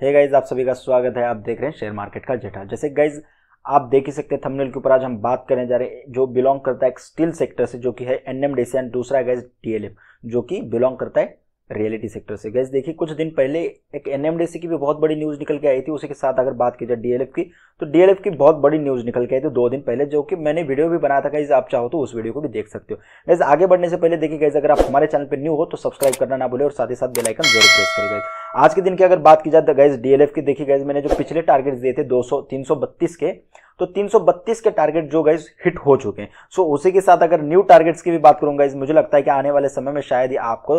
है गाइज़ आप सभी का स्वागत है। आप देख रहे हैं शेयर मार्केट का जेठा जैसे गाइज़ आप देख ही सकते हैं थंबनेल के ऊपर आज हम बात करने जा रहे हैं, जो बिलोंग करता है एक स्टील सेक्टर से, जो कि है एनएमडीसी एंड दूसरा है गाइज़ डीएलएफ जो कि बिलोंग करता है रियलिटी सेक्टर से। गैस देखिए, कुछ दिन पहले एक एनएमडीसी की भी बहुत बड़ी न्यूज़ निकल के आई थी, उसी के साथ अगर बात की जाए डीएलएफ की तो डीएलएफ की बहुत बड़ी न्यूज़ निकल के आई थी दो दिन पहले, जो कि मैंने वीडियो भी बनाया था। गाइज़ आप चाहो तो उस वीडियो को भी देख सकते हो। गैस आगे बढ़ने से पहले देखिए गाइज़ अगर आप हमारे चैनल पर न्यू हो तो सब्सक्राइब करना ना भूले और साथ ही साथ बेलाइकन ज़रूर प्रेस करेगा आज के दिन की अगर बात की जाए तो गाइज़ डीएलएफ की, देखिए गाइज़ मैंने जो पिछले टारगेट दिए थे दो के तो 332 के टारगेट जो गाइज़ हिट हो चुके हैं। सो उसी के साथ अगर न्यू टारगेट्स की भी बात करूँगा इस मुझे लगता है कि आने वाले समय में शायद ही आपको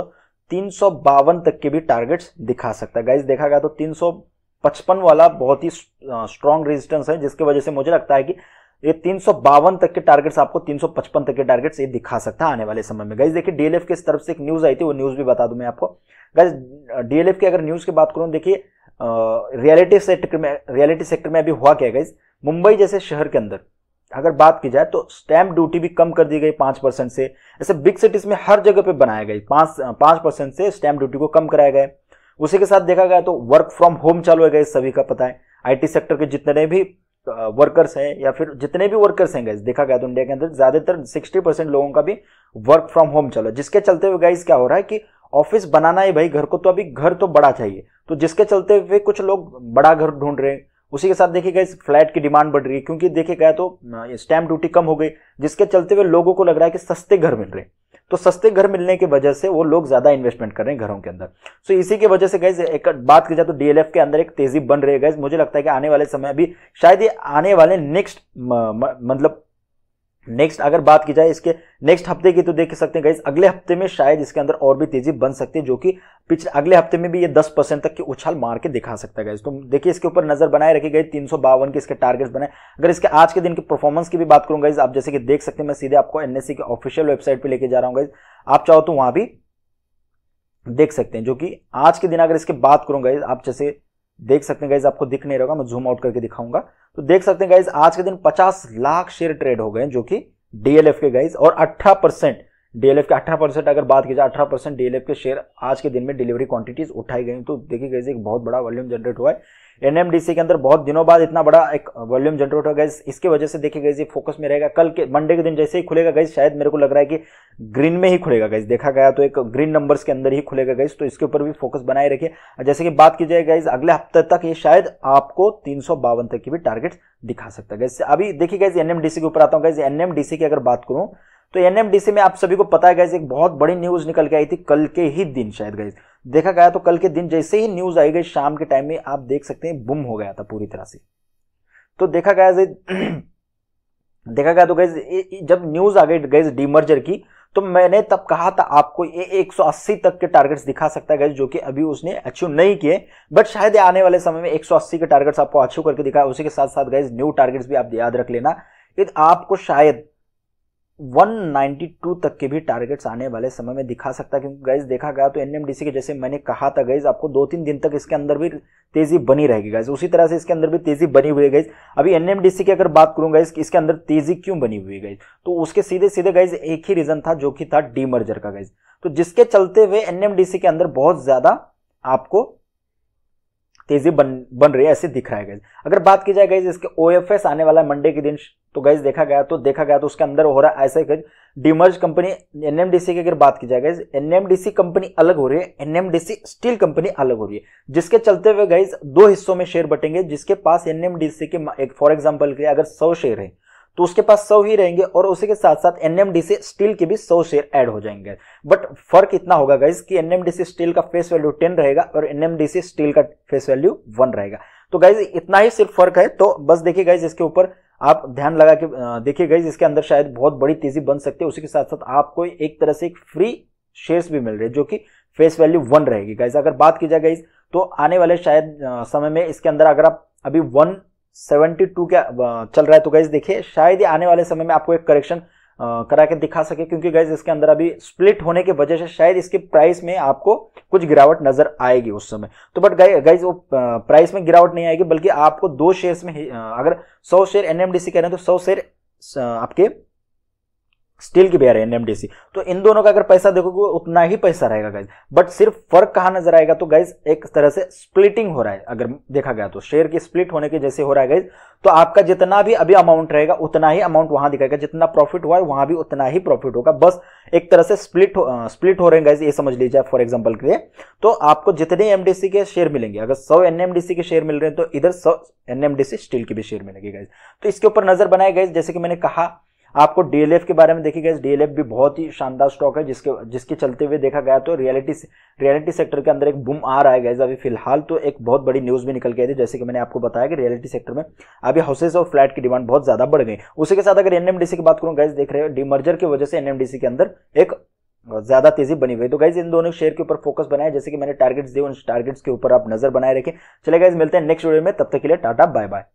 तीन सौ बावन तक के भी टारगेट्स दिखा सकता है। गाइज़ देखा गया तो 355 वाला बहुत ही स्ट्रॉन्ग रेजिस्टेंस है, जिसकी वजह से मुझे लगता है कि ये तीन सौ बावन तक के टारगेट्स आपको 355 तक के टारगेट्स ये दिखा सकता है आने वाले समय में। गाइज़ देखिए डीएलएफ की तरफ़ से एक न्यूज़ आई थी, वो न्यूज़ भी बता दूँ मैं आपको। गाइज़ डीएलएफ की अगर न्यूज़ की बात करूँ, देखिए रियलिटी सेक्टर में रियलिटी सेक्टर में अभी हुआ क्या गाइज़ मुंबई जैसे शहर के अंदर अगर बात की जाए तो स्टैंप ड्यूटी भी कम कर दी गई पाँच परसेंट से। ऐसे बिग सिटीज़ में हर जगह पे बनाया गई पाँच पाँच परसेंट से स्टैंप ड्यूटी को कम कराया गया उसी के साथ देखा गया तो वर्क फ्रॉम होम चालू है गए सभी का पता है। आईटी सेक्टर के जितने भी वर्कर्स हैं, या फिर जितने भी वर्कर्स हैं गाइज़ देखा गया तो इंडिया के अंदर ज़्यादातर सिक्सटी परसेंट लोगों का भी वर्क फ्रॉम होम चलो जिसके चलते हुए गाइज़ क्या हो रहा है कि ऑफ़िस बनाना है भाई, घर को तो अभी घर तो बड़ा चाहिए। तो जिसके चलते हुए कुछ लोग बड़ा घर ढूंढ रहे हैं, उसी के साथ देखिएगा इस फ्लैट की डिमांड बढ़ रही है। क्योंकि देखिएगा तो स्टैंप ड्यूटी कम हो गई, जिसके चलते हुए लोगों को लग रहा है कि सस्ते घर मिल रहे हैं। तो सस्ते घर मिलने की वजह से वो लोग ज़्यादा इन्वेस्टमेंट कर रहे हैं घरों के अंदर। सो so, इसी की वजह से गैस एक बात की जाए तो डीएलएफ के अंदर एक तेज़ी बन रही है गैस मुझे लगता है कि आने वाले समय अभी शायद ये आने वाले नेक्स्ट मतलब नेक्स्ट अगर बात की जाए इसके नेक्स्ट हफ़्ते की तो देख सकते हैं गाइज़ अगले हफ़्ते में शायद इसके अंदर और भी तेज़ी बन सकती है, जो कि पिछले अगले हफ़्ते में भी ये 10 परसेंट तक की उछाल मार के दिखा सकता है गाइज़ तो देखिए इसके ऊपर नज़र बनाए रखी गई तीन सौ बावन के इसके टारगेट्स बनाए। अगर इसके आज के दिन की परफॉर्मेंस की भी बात करूँगा आप जैसे कि देख सकते हैं, मैं सीधे आपको एनएससी की ऑफिशियल वेबसाइट पर लेके जा रहा हूँ गाइज़ आप चाहो तो वहाँ भी देख सकते हैं, जो कि आज के दिन अगर इसके बात करूँगा आप जैसे देख सकते हैं गाइज़ आपको दिख नहीं रहेगा मैं जूम आउट करके दिखाऊँगा। तो देख सकते हैं गाइज़ आज के दिन 50 लाख शेयर ट्रेड हो गए जो कि डीएलएफ के गाइज़ और 18 परसेंट डीएलएफ के 18 परसेंट, अगर बात की जाए 18 परसेंट डीएलएफ के शेयर आज के दिन में डिलीवरी क्वांटिटीज उठाई गई तो देखिए गई एक बहुत बड़ा वॉल्यूम जनरेट हुआ है। एनएमडीसी के अंदर बहुत दिनों बाद इतना बड़ा एक वॉल्यूम जनरेट होगा इसकी वजह से देखिए गई फोकस में रहेगा। कल के मंडे के दिन जैसे ही खुलेगा गई शायद मेरे को लग रहा है कि ग्रीन में ही खुलेगा गई देखा गया तो एक ग्रीन नंबर्स के अंदर ही खुलेगा गई तो इसके ऊपर भी फोकस बनाए रखिए। जैसे कि बात की जाए गई अगले हफ़्ते तक ये शायद आपको तीन सौ बावन तक की भी टारगेट दिखा सकता है अभी देखिए गई एनएमडीसी के ऊपर आता हूँ गई एनएमडीसी की अगर बात करूँ तो एनएमडीसी में आप सभी को पता है गैस एक बहुत बड़ी न्यूज़ निकल के आई थी कल के ही दिन शायद गैस देखा गया तो कल के दिन जैसे ही न्यूज़ आई गई शाम के टाइम में आप देख सकते हैं बुम हो गया था पूरी तरह से। तो देखा गया देखा गया तो गैस जब न्यूज़ आ गई गैस डीमर्जर की तो मैंने तब कहा था आपको, ये 180 तक के टारगेट्स दिखा सकता है गैस जो कि अभी उसने अचीव नहीं किए। बट शायद आने वाले समय में 180 के टारगेट्स आपको अचीव करके दिखाया उसी के साथ साथ गैस न्यू टारगेट्स भी आप याद रख लेना। आपको शायद 192 तक के भी टारगेट्स आने वाले समय में दिखा सकता है, क्योंकि गाइज़ देखा गया तो एनएमडीसी के जैसे मैंने कहा था गाइज़ आपको दो तीन दिन तक इसके अंदर भी तेज़ी बनी रहेगी गाइज़ उसी तरह से इसके अंदर भी तेज़ी बनी हुई है गाइज़ अभी एनएमडीसी की अगर बात करूँगा इसके अंदर तेज़ी क्यों बनी हुई गाइज़ तो उसके सीधे सीधे गाइज़ एक ही रीजन था, जो कि था डीमर्जर का गाइज़ तो जिसके चलते हुए एनएमडीसी के अंदर बहुत ज़्यादा आपको तेज़ी बन बन रही है, ऐसे दिख रहा है गाइज़ अगर बात की जाए गाइज़ इसके ओएफएस आने वाला है मंडे के दिन तो गाइज़ देखा गया तो देखा गया तो उसके अंदर हो रहा है ऐसा ही डिमर्ज कंपनी एनएमडीसी की अगर बात की जाए गाइज़ एनएमडीसी कंपनी अलग हो रही है एनएमडीसी स्टील कंपनी अलग हो रही है. जिसके चलते हुए गाइज़ दो हिस्सों में शेयर बटेंगे, जिसके पास एनएमडीसी के फॉर एग्ज़ाम्पल के अगर सौ शेयर है तो उसके पास सौ ही रहेंगे और उसी के साथ साथ एनएमडीसी स्टील के भी सौ शेयर ऐड हो जाएँगे। बट फ़र्क इतना होगा गाइज़ कि एनएमडीसी स्टील का फेस वैल्यू टेन रहेगा और एनएमडीसी स्टील का फेस वैल्यू वन रहेगा। तो गाइज़ इतना ही सिर्फ़ फ़र्क है। तो बस देखिए गाइज़ इसके ऊपर आप ध्यान लगा के देखिए गाइज़ इसके अंदर शायद बहुत बड़ी तेज़ी बन सकती है। उसी के साथ साथ आपको एक तरह से एक फ्री शेयर्स भी मिल रहे हैं, जो कि फेस वैल्यू वन रहेगी। गाइज़ अगर बात की जाए गाइज़ तो आने वाले शायद समय में इसके अंदर अगर आप अभी वन सेवेंटी टू क्या चल रहा है। तो गाइज़ देखिए, शायद ही आने वाले समय में आपको एक करेक्शन करा के दिखा सके, क्योंकि गाइज़ इसके अंदर अभी स्प्लिट होने की वजह से शायद इसके प्राइस में आपको कुछ गिरावट नज़र आएगी उस समय। तो बट गाइज़ वो प्राइस में गिरावट नहीं आएगी, बल्कि आपको दो शेयर्स में अगर सौ शेयर एनएमडीसी कह रहे हैं तो सौ शेयर आपके स्टील की रही है एनएमडीसी तो इन दोनों का अगर पैसा देखोगे, उतना ही पैसा रहेगा गाइज़ बट सिर्फ़ फ़र्क कहाँ नज़र आएगा तो गाइज़ एक तरह से स्प्लिटिंग हो रहा है, अगर देखा गया तो। शेयर की स्प्लिट होने के जैसे हो रहा है गाइज़ तो आपका जितना भी अभी अमाउंट रहेगा, उतना ही अमाउंट वहाँ दिखाएगा। जितना प्रॉफिट हुआ है, वहाँ भी उतना ही प्रॉफिट होगा। बस एक तरह से स्प्लिट स्प्लिट हो रहे हैं गाइज़ ये समझ लीजिए फॉर एग्ज़ाम्पल के लिए। तो आपको जितने एमडीसी के शेयर मिलेंगे, अगर सौ एनएमडीसी के शेयर मिल रहे हैं तो इधर सौ एनएमडीसी स्टील की भी शेयर मिलेगी गाइज़ तो इसके ऊपर नज़र बनाए गए जैसे कि मैंने कहा आपको डीएलएफ के बारे में देखिए देखिएगा डीएलएफ भी बहुत ही शानदार स्टॉक है, जिसके जिसके चलते हुए देखा गया तो रियलिटी रियलिटी सेक्टर के अंदर एक बुम आ रहा है गैस अभी फ़िलहाल तो एक बहुत बड़ी न्यूज़ भी निकल के आई थी, जैसे कि मैंने आपको बताया कि रियलिटी सेक्टर में अभी हाउसेज और फ्लैट की डिमांड बहुत ज़्यादा बढ़ गई। उसी के साथ अगर एनएमडीसी की बात करूँ गैस देख रहे हो डीमर्जर की वजह से एनएमडीसी के अंदर एक ज़्यादा तेज़ी बनी हुई तो गाइज़ इन दोनों शेयर के ऊपर फोकस बनाए, जैसे कि मैंने टारगेट्स दिए, उन टारगेट्स के ऊपर आप नज़र बनाए रखें। चले गाइज़ मिलते हैं नेक्स्ट वीडियो में, तब तक के लिए टाटा बाय बाय